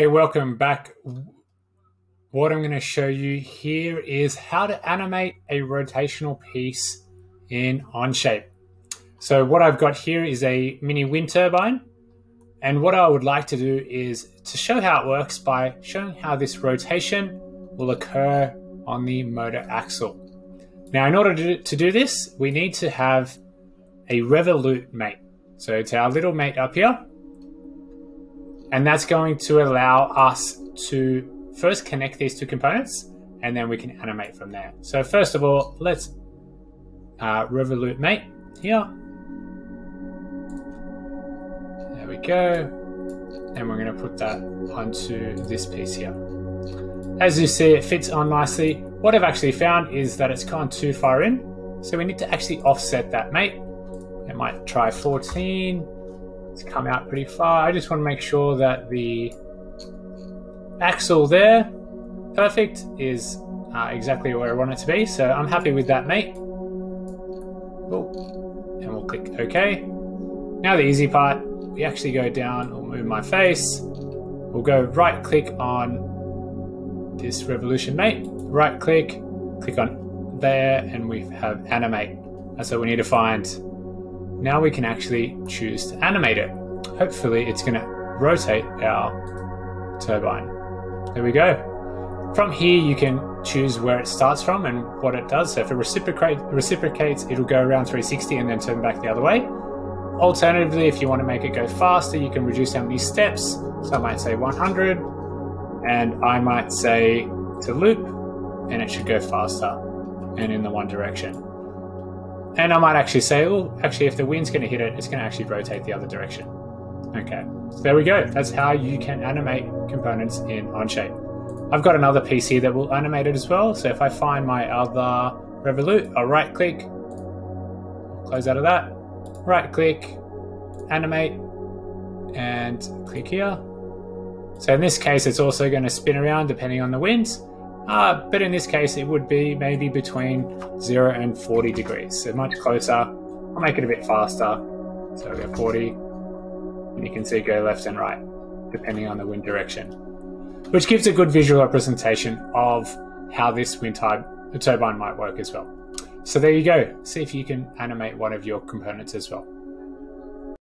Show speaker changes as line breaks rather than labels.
Hey, welcome back. What I'm going to show you here is how to animate a rotational piece in Onshape. So what I've got here is a mini wind turbine. And what I would like to do is to show how it works by showing how this rotation will occur on the motor axle. Now, in order to do this, we need to have a revolute mate. So it's our little mate up here. And that's going to allow us to first connect these two components and then we can animate from there. So first of all, let's uh, revolute mate here. There we go. And we're going to put that onto this piece here. As you see, it fits on nicely. What I've actually found is that it's gone too far in. So we need to actually offset that mate. It might try 14. It's come out pretty far. I just want to make sure that the axle there, perfect, is uh, exactly where I want it to be. So I'm happy with that mate. Oh, and we'll click OK. Now the easy part, we actually go down, we'll move my face. We'll go right click on this revolution mate, right click, click on there, and we have animate. That's what we need to find. Now we can actually choose to animate it. Hopefully it's gonna rotate our turbine. There we go. From here, you can choose where it starts from and what it does. So if it reciprocate, reciprocates, it'll go around 360 and then turn back the other way. Alternatively, if you want to make it go faster, you can reduce how many steps. So I might say 100, and I might say to loop, and it should go faster and in the one direction. And I might actually say, oh, actually, if the wind's going to hit it, it's going to actually rotate the other direction. Okay, so there we go. That's how you can animate components in Onshape. I've got another piece here that will animate it as well. So if I find my other Revolute, I'll right click, close out of that, right click, animate, and click here. So in this case, it's also going to spin around depending on the winds. Uh, but in this case, it would be maybe between 0 and 40 degrees. So much closer. I'll make it a bit faster. So we go 40. And you can see go left and right, depending on the wind direction. Which gives a good visual representation of how this wind turbine might work as well. So there you go. See if you can animate one of your components as well.